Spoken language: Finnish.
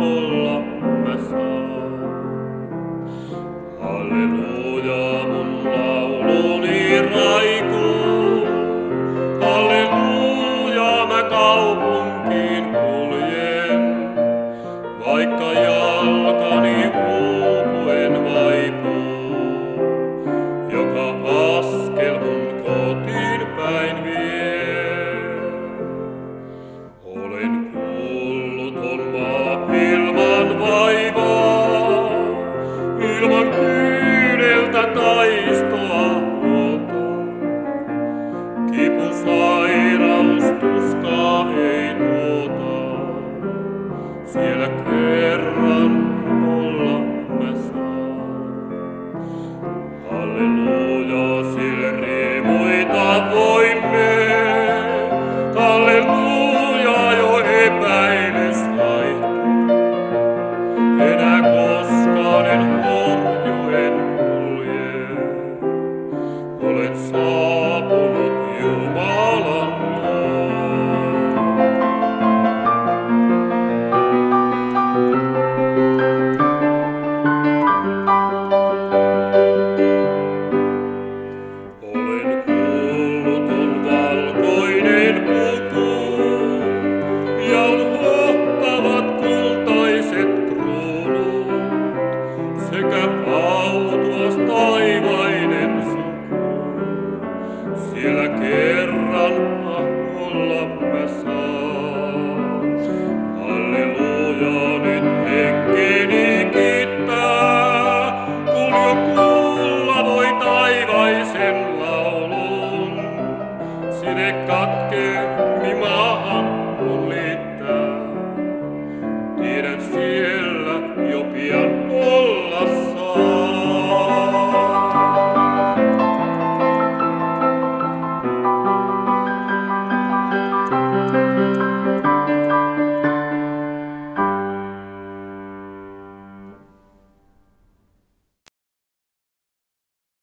olla mä saan. Halleluja mun lauluni raikuu, halleluja mä kaupunkiin kuljen, vaikka jalkani uupuen vaipuu, joka askel mun kotiin päin vie. Yeah. jo pian